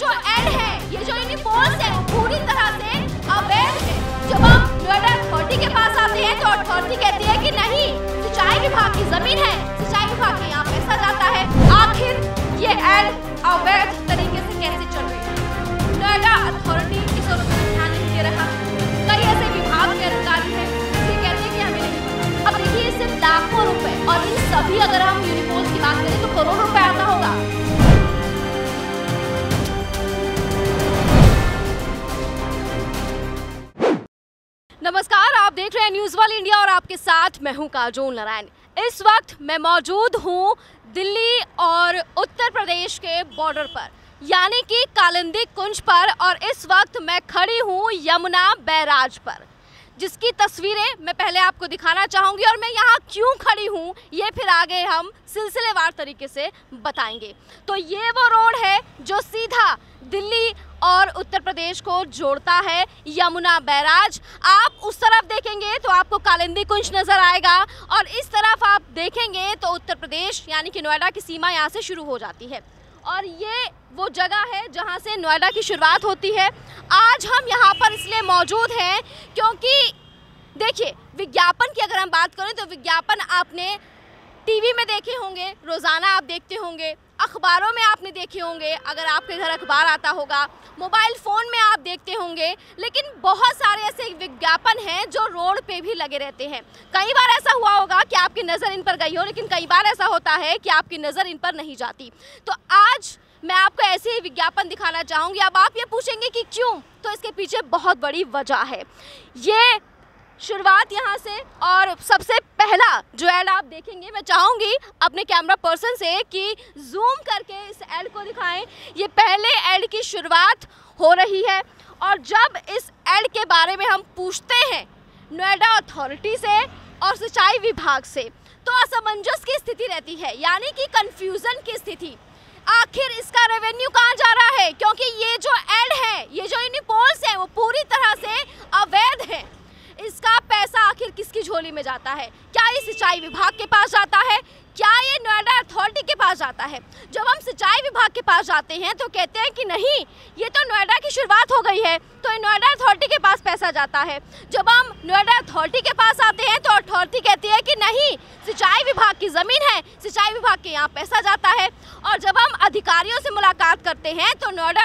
जो एड है, ये जो यूनिफॉर्म्स है पूरी तरह से अवैध है। जब आप नोएडा अथॉरिटी के पास आते हैं तो अथॉरिटी कहती है कि नहीं, सिंचाई विभाग की ज़मीन है, सिंचाई विभाग के यहाँ पैसा जाता है। आखिर ये एड अवैध तरीके से कैसे चल रही है? नोएडा अथॉरिटी इस ओर ध्यान नहीं दे रहा। आपके साथ मैं हूँ काजोल नारायण। इस वक्त मैं मौजूद हूँ दिल्ली और उत्तर प्रदेश के बॉर्डर पर, यानी कि कालिंदी कुंज पर, और इस वक्त मैं खड़ी हूँ यमुना बैराज पर। जिसकी तस्वीरें मैं पहले आपको दिखाना चाहूँगी और मैं यहाँ क्यों खड़ी हूँ, ये फिर आगे हम सिलसिलेवार तरीके से बताएँगे। तो ये वो रोड है जो सीधा दिल्ली और उत्तर प्रदेश को जोड़ता है, यमुना बैराज। आप उस तरफ़ देखेंगे तो आपको कालिंदी कुंज नज़र आएगा और इस तरफ़ आप देखेंगे तो उत्तर प्रदेश, यानी कि नोएडा की सीमा यहाँ से शुरू हो जाती है। और ये वो जगह है जहाँ से नोएडा की शुरुआत होती है। आज हम यहाँ पर इसलिए मौजूद हैं क्योंकि देखिए, विज्ञापन की अगर हम बात करें तो विज्ञापन आपने टीवी में देखे होंगे, रोज़ाना आप देखते होंगे, अखबारों में आपने देखे होंगे, अगर आपके घर अखबार आता होगा, मोबाइल फ़ोन में आप देखते होंगे, लेकिन बहुत सारे ऐसे विज्ञापन हैं जो रोड पे भी लगे रहते हैं। कई बार ऐसा हुआ होगा कि आपकी नज़र इन पर गई हो, लेकिन कई बार ऐसा होता है कि आपकी नज़र इन पर नहीं जाती। तो आज मैं आपको ऐसे ही विज्ञापन दिखाना चाहूँगी। अब आप ये पूछेंगे कि क्यों? तो इसके पीछे बहुत बड़ी वजह है। ये शुरुआत यहाँ से और सबसे पहला जो एड आप देखेंगे, मैं चाहूँगी अपने कैमरा पर्सन से कि जूम करके इस एड को दिखाएँ। ये पहले एड की शुरुआत हो रही है और जब इस एड के बारे में हम पूछते हैं नोएडा अथॉरिटी से और सिंचाई विभाग से तो असमंजस की स्थिति रहती है, यानी कि कंफ्यूजन की स्थिति। आखिर इसका रेवेन्यू कहाँ जा रहा है? क्योंकि ये जो एड है, ये जो यूनिपोल्स है, वो पूरी तरह से अवैध है। इसका पैसा आखिर किसकी झोली में जाता है? क्या ये सिंचाई विभाग के पास जाता है? क्या ये नोएडा अथॉरिटी के पास जाता है। जब हम सिंचाई विभाग के पास जाते हैं तो कहते हैं कि नहीं, ये तो नोएडा की शुरुआत हो गई है तो नोएडा अथॉरिटी के पास पैसा जाता है। जब हम नोएडा अथॉरिटी के पास आते हैं तो अथॉरिटी कहती है कि नहीं, सिंचाई विभाग की ज़मीन है, सिंचाई विभाग के यहाँ पैसा जाता है। और जब हम अधिकारियों से मुलाकात करते हैं तो नोएडा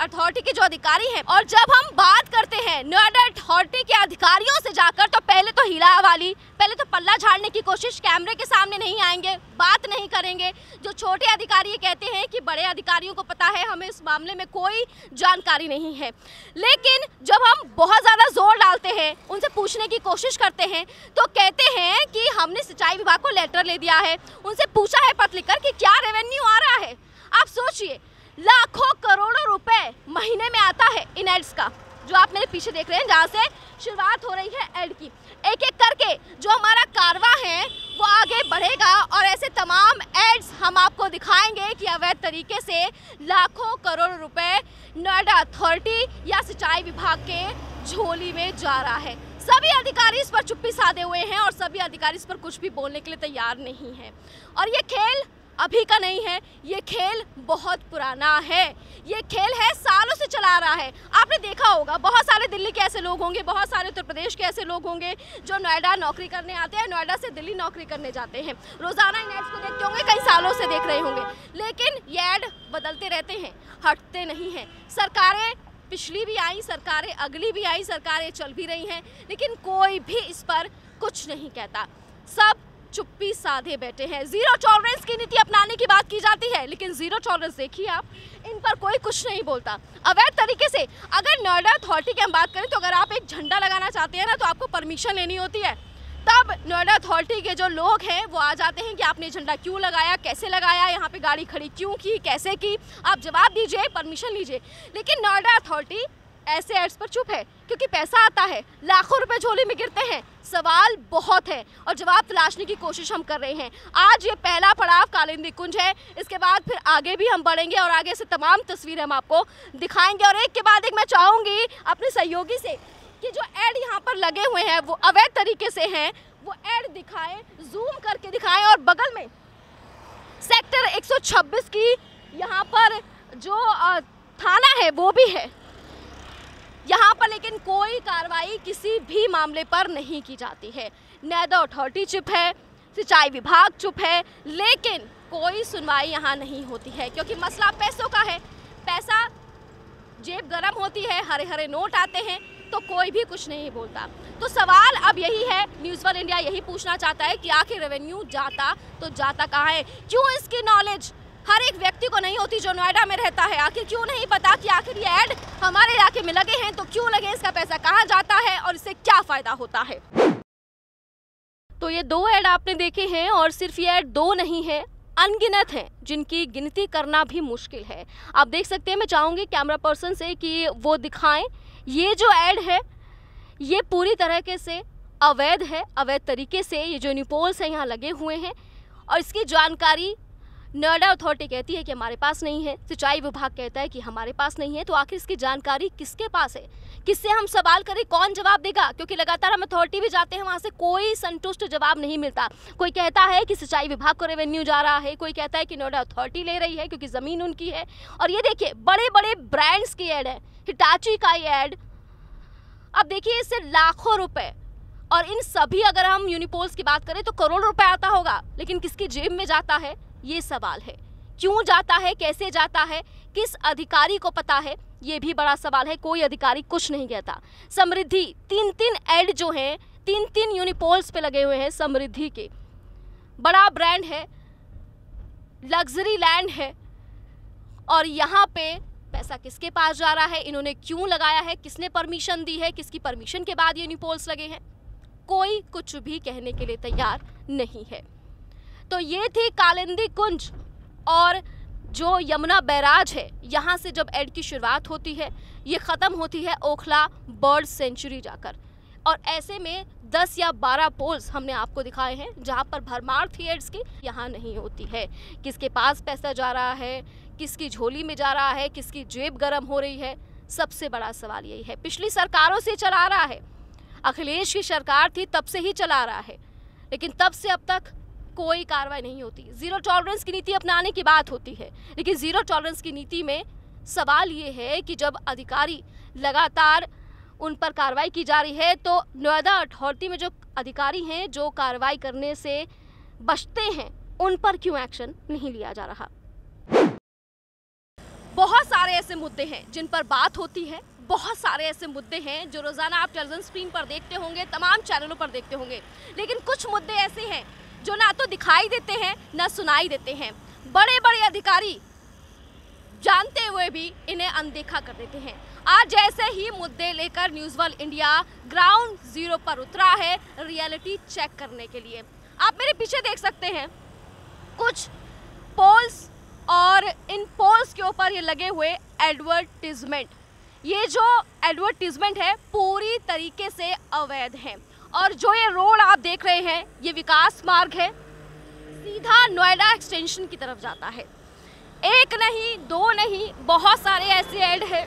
अथॉरिटी के जो अधिकारी हैं, और जब हम बात करते हैं, नोएडा अथॉरिटी के अधिकारियों से जाकर तो पहले तो हिला वाली पहले तो पल्ला झाड़ने की कोशिश, कैमरे के सामने नहीं आएँगे। बात नहीं करेंगे। जो छोटे अधिकारी कहते हैं कि बड़े अधिकारियों को पता है, हमें इस मामले में कोई जानकारी नहीं है। लेकिन जब हम बहुत ज़्यादा ज़ोर डालते हैं, उनसे पूछने की कोशिश करते हैं तो कहते हैं कि हमने सिंचाई विभाग को लेटर ले दिया है। उनसे पूछा है पत्र लिखकर कि क्या रेवेन्यू आ रहा है। आप सोचिए, लाखों करोड़ों रुपए महीने में आता है इन एड्स का। जो आप मेरे पीछे देख रहे हैं जहाँ से शुरुआत हो रही है एड की। एक एक करके जो हमारा कारवा है, वो आगे बढ़ेगा और ऐसे तमाम एड्स हम आपको दिखाएँगे कि अवैध तरीके से लाखों करोड़ रुपए नोएडा अथॉरिटी या सिंचाई विभाग के झोली में जा रहा है। सभी अधिकारी इस पर चुप्पी साधे हुए हैं और सभी अधिकारी इस पर कुछ भी बोलने के लिए तैयार नहीं हैं। और ये खेल अभी का नहीं है। ये खेल बहुत पुराना है। ये खेल है, सालों से चला रहा है। आपने देखा होगा, बहुत सारे दिल्ली के ऐसे लोग होंगे, बहुत सारे उत्तर प्रदेश के ऐसे लोग होंगे, जो नोएडा नौकरी करने आते हैं, नोएडा से दिल्ली नौकरी करने जाते हैं। रोज़ाना इन एड्स को देखते होंगे, कई सालों से देख रहे होंगे। लेकिन ये एड बदलते रहते हैं, हटते नहीं हैं। सरकारें पिछली भी आई, सरकारें अगली भी आई, सरकारें चल भी रही हैं, लेकिन कोई भी इस पर कुछ नहीं कहता। सब चुप्पी साधे बैठे हैं। ज़ीरो टॉलरेंस की नीति अपनाने की बात की जाती है, लेकिन ज़ीरो टॉलरेंस देखिए आप, इन पर कोई कुछ नहीं बोलता। अवैध तरीके से अगर नोएडा अथॉरिटी की हम बात करें तो अगर आप एक झंडा लगाना चाहते हैं ना तो आपको परमिशन लेनी होती है। तब नोएडा अथॉरिटी के जो लोग हैं, वो आ जाते हैं कि आपने झंडा क्यों लगाया, कैसे लगाया, यहाँ पे गाड़ी खड़ी क्यों की, कैसे की? आप जवाब दीजिए परमिशन लीजिए। लेकिन नोएडा अथॉरिटी ऐसे एड्स पर चुप है, क्योंकि पैसा आता है, लाखों रुपए झोली में गिरते हैं। सवाल बहुत है और जवाब तलाशने की कोशिश हम कर रहे हैं। आज ये पहला पड़ाव कालिंदी कुंज है। इसके बाद फिर आगे भी हम बढ़ेंगे और आगे से तमाम तस्वीरें हम आपको दिखाएँगे। और एक के बाद एक मैं चाहूँगी अपने सहयोगी से कि जो एड यहाँ पर लगे हुए हैं, वो अवैध तरीके से हैं, वो एड दिखाएँ जूम करके दिखाएँ और बगल में सेक्टर 126 की यहाँ पर जो थाना है, वो भी है। यहाँ पर लेकिन कोई कार्रवाई किसी भी मामले पर नहीं की जाती है। नैदा अथॉरिटी चुप है, सिंचाई विभाग चुप है, लेकिन कोई सुनवाई यहाँ नहीं होती है, क्योंकि मसला पैसों का है। पैसा जेब गर्म होती है हरे हरे नोट आते हैं तो कोई भी कुछ नहीं बोलता। तो सवाल अब यही है न्यूज़ वन इंडिया यही पूछना चाहता है कि आखिर रेवेन्यू जाता तो जाता कहाँ है? क्यों इसकी नॉलेज हर एक व्यक्ति को नहीं होती जो नोएडा में रहता है। आखिर क्यों नहीं पता कि आखिर ये ऐड हमारे इलाके में लगे हैं? तो क्यों लगे इसका पैसा कहाँ जाता है और इससे क्या फ़ायदा होता है? तो ये दो ऐड आपने देखे हैं और सिर्फ़ ये ऐड दो नहीं है, अनगिनत हैं, जिनकी गिनती करना भी मुश्किल है। आप देख सकते हैं, मैं चाहूँगी कैमरा पर्सन से कि वो दिखाएँ। ये जो ऐड है, ये पूरी तरीके से अवैध है, अवैध तरीके से ये जो निपोल्स हैं, यहाँ लगे हुए हैं। और इसकी जानकारी नोएडा अथॉरिटी कहती है कि हमारे पास नहीं है। सिंचाई विभाग कहता है कि हमारे पास नहीं है। तो आखिर इसकी जानकारी किसके पास है? किससे हम सवाल करें? कौन जवाब देगा? क्योंकि लगातार हम अथॉरिटी भी जाते हैं, वहाँ से कोई संतुष्ट जवाब नहीं मिलता। कोई कहता है कि सिंचाई विभाग को रेवेन्यू जा रहा है, कोई कहता है कि नोएडा अथॉरिटी ले रही है क्योंकि ज़मीन उनकी है। और ये देखिए बड़े बड़े ब्रांड्स की एड है। हिटाची का ये एड अब देखिए, इससे लाखों रुपए। और इन सभी अगर हम यूनिपोल्स की बात करें तो करोड़ रुपए आता होगा। लेकिन किसकी जेब में जाता है? ये सवाल है। क्यों जाता है? कैसे जाता है? किस अधिकारी को पता है? ये भी बड़ा सवाल है, कोई अधिकारी कुछ नहीं कहता। समृद्धि तीन तीन एड जो हैं तीन तीन यूनिपोल्स पे लगे हुए हैं समृद्धि के। बड़ा ब्रांड है लग्जरी लैंड है, और यहाँ पे पैसा किसके पास जा रहा है? इन्होंने क्यों लगाया है? किसने परमिशन दी है? किसकी परमिशन के बाद ये यूनिपोल्स लगे हैं? कोई कुछ भी कहने के लिए तैयार नहीं है। तो ये थी कालिंदी कुंज। और जो यमुना बैराज है, यहाँ से जब एड की शुरुआत होती है, ये ख़त्म होती है ओखला बर्ड सेंचुरी जाकर। और ऐसे में 10 या 12 पोल्स हमने आपको दिखाए हैं, जहाँ पर भरमार थी एड्स की यहाँ नहीं होती है। किसके पास पैसा जा रहा है, किसकी झोली में जा रहा है, किसकी जेब गर्म हो रही है, सबसे बड़ा सवाल यही है। पिछली सरकारों से चला रहा है। अखिलेश की सरकार थी, तब से ही चला रहा है। लेकिन तब से अब तक कोई कार्रवाई नहीं होती। ज़ीरो टॉलरेंस की नीति अपनाने की बात होती है, लेकिन ज़ीरो टॉलरेंस की नीति में सवाल ये है कि जब अधिकारी लगातार उन पर कार्रवाई की जा रही है तो नोएडा अथॉरिटी में जो अधिकारी हैं, जो कार्रवाई करने से बचते हैं, उन पर क्यों एक्शन नहीं लिया जा रहा? बहुत सारे ऐसे मुद्दे हैं जिन पर बात होती है। बहुत सारे ऐसे मुद्दे हैं जो रोज़ाना आप टेलीविज़न स्क्रीन पर देखते होंगे, तमाम चैनलों पर देखते होंगे। लेकिन कुछ मुद्दे ऐसे हैं जो ना तो दिखाई देते हैं, ना सुनाई देते हैं। बड़े बड़े अधिकारी जानते हुए भी इन्हें अनदेखा कर देते हैं। आज जैसे ही मुद्दे लेकर news world India ground zero पर उतरा है रियलिटी चेक करने के लिए। आप मेरे पीछे देख सकते हैं, कुछ पोल्स और इन पोल्स के ऊपर ये लगे हुए एडवर्टिजमेंट। ये जो एडवर्टिजमेंट है, पूरी तरीके से अवैध है। और जो ये रोड आप देख रहे हैं, ये विकास मार्ग है। सीधा नोएडा एक्सटेंशन की तरफ़ जाता है। एक नहीं, दो नहीं, बहुत सारे ऐसे ऐड है,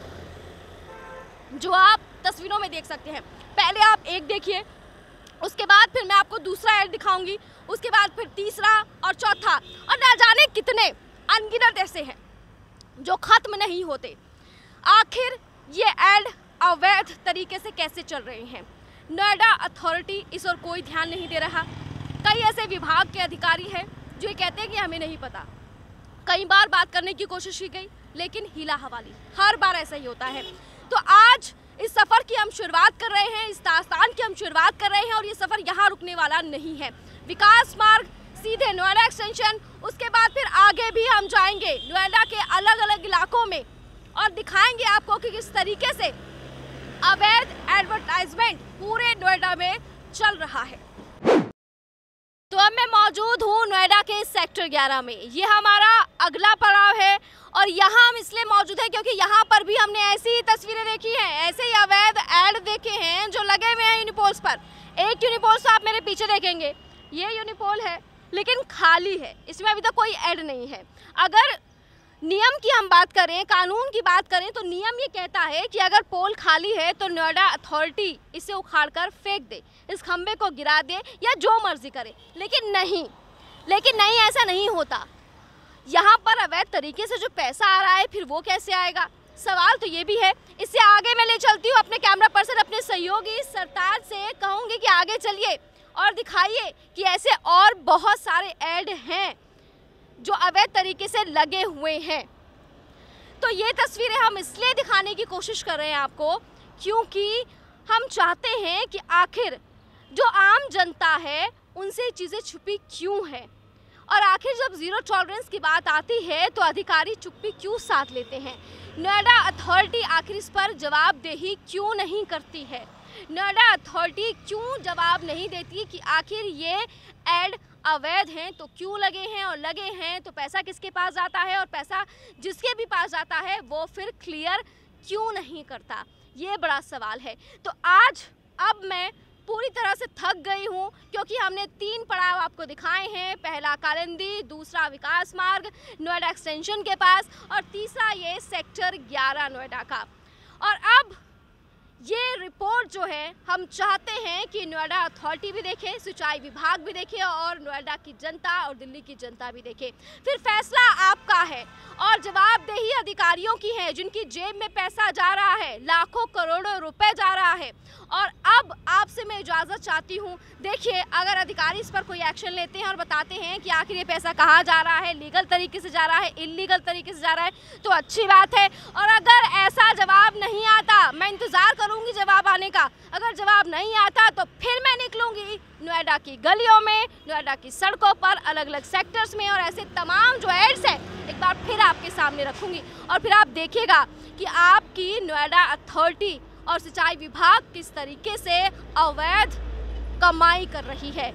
जो आप तस्वीरों में देख सकते हैं। पहले आप एक देखिए, उसके बाद फिर मैं आपको दूसरा ऐड दिखाऊँगी, उसके बाद फिर तीसरा और चौथा। और ना जाने कितने अनगिनत ऐसे हैं, जो खत्म नहीं होते। आखिर ये ऐड अवैध तरीके से कैसे चल रहे हैं? नोएडा अथॉरिटी इस और कोई ध्यान नहीं दे रहा। कई ऐसे विभाग के अधिकारी हैं जो ये कहते हैं कि हमें नहीं पता। कई बार बात करने की कोशिश की गई, लेकिन हिला हवाली। हर बार ऐसा ही होता है। तो आज इस सफ़र की हम शुरुआत कर रहे हैं, इस दास्तान की हम शुरुआत कर रहे हैं और ये सफ़र यहाँ रुकने वाला नहीं है। विकास मार्ग, सीधे नोएडा एक्सटेंशन, उसके बाद फिर आगे भी हम जाएँगे नोएडा के अलग अलग इलाकों में। और दिखाएँगे आपको कि किस तरीके से अवैध एडवर्टाइजमेंट पूरे नोएडा में चल रहा है। तो अब मैं मौजूद हूँ नोएडा के सेक्टर 11 में। ये हमारा अगला पड़ाव है और यहाँ हम इसलिए मौजूद हैं क्योंकि यहाँ पर भी हमने ऐसी ही तस्वीरें देखी हैं, ऐसे ही अवैध ऐड देखे हैं जो लगे हुए हैं यूनिपोल्स पर। एक यूनिपोल तो आप मेरे पीछे देखेंगे। ये यूनिपोल है, लेकिन खाली है। इसमें अभी तक तो कोई ऐड नहीं है। अगर नियम की हम बात करें, कानून की बात करें तो नियम ये कहता है कि अगर पोल खाली है तो नोएडा अथॉरिटी इसे उखाड़ कर फेंक दे, इस खंबे को गिरा दे या जो मर्ज़ी करे। लेकिन नहीं लेकिन नहीं, ऐसा नहीं होता। यहाँ पर अवैध तरीके से जो पैसा आ रहा है, फिर वो कैसे आएगा? सवाल तो ये भी है। इससे आगे मैं ले चलती हूँ अपने कैमरा पर्सन, अपने सहयोगी सरताज से कहूँगी कि आगे चलिए और दिखाइए कि ऐसे और बहुत सारे ऐड हैं। जो अवैध तरीके से लगे हुए हैं। तो ये तस्वीरें हम इसलिए दिखाने की कोशिश कर रहे हैं आपको, क्योंकि हम चाहते हैं कि आखिर जो आम जनता है, उनसे चीज़ें छुपी क्यों है? और आखिर जब ज़ीरो टॉलरेंस की बात आती है तो अधिकारी चुप्पी क्यों साथ लेते हैं? नोएडा अथॉरिटी आखिर इस पर जवाबदेही क्यों नहीं करती है? नोएडा अथॉरिटी क्यों जवाब नहीं देती कि आखिर ये एड अवैध हैं? तो क्यों लगे हैं और लगे हैं? तो पैसा किसके पास जाता है और पैसा जिसके भी पास जाता है, वो फिर क्लियर क्यों नहीं करता? ये बड़ा सवाल है। तो आज अब मैं पूरी तरह से थक गई हूँ क्योंकि हमने तीन पड़ाव आपको दिखाए हैं। पहला कालिंदी, दूसरा विकास मार्ग, नोएडा एक्सटेंशन के पास और तीसरा ये सेक्टर 11 नोएडा का। और अब ये रिपोर्ट जो है, हम चाहते हैं कि नोएडा अथॉरिटी भी देखे, सिंचाई विभाग भी देखे और नोएडा की जनता और दिल्ली की जनता भी देखे। फिर फैसला आपका है और जवाबदेही अधिकारियों की है, जिनकी जेब में पैसा जा रहा है, लाखों करोड़ों रुपए जा रहा है। और अब आपसे मैं इजाज़त चाहती हूँ, देखिए, अगर अधिकारी इस पर कोई एक्शन लेते हैं और बताते हैं कि आखिर ये पैसा कहाँ जा रहा है, लीगल तरीके से जा रहा है, इलीगल तरीके से जा रहा है तो अच्छी बात है। और अगर ऐसा जवाब नहीं आता, मैं इंतज़ार करूँगी जवाब आने का। अगर जवाब नहीं आता तो फिर मैं निकलूँगी नोएडा की गलियों में, नोएडा की सड़कों पर अलग अलग सेक्टर्स में और ऐसे तमाम जो एड्स हैं, एक बार फिर आपके सामने रखूँगी। और फिर आप देखिएगा कि आपकी नोएडा अथॉरिटी और सिंचाई विभाग किस तरीके से अवैध कमाई कर रही है।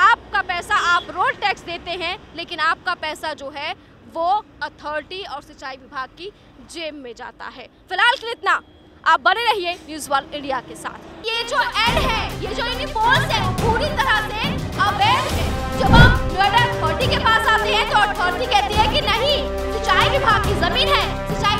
आपका पैसा आप रोड टैक्स देते हैं, लेकिन आपका पैसा जो है, वो अथॉरिटी और सिंचाई विभाग की जेब में जाता है। फ़िलहाल के लिए इतना। आप बने रहिए न्यूज़ वन इंडिया के साथ। ये जो एड है, ये जो यूनिफॉर्म्स है, पूरी तरह से अवेयर है। जब आप नोएडा अथॉरिटी के पास आते हैं तो अथॉरिटी कहती है कि नहीं, सिंचाई विभाग की ज़मीन है, सिंचाई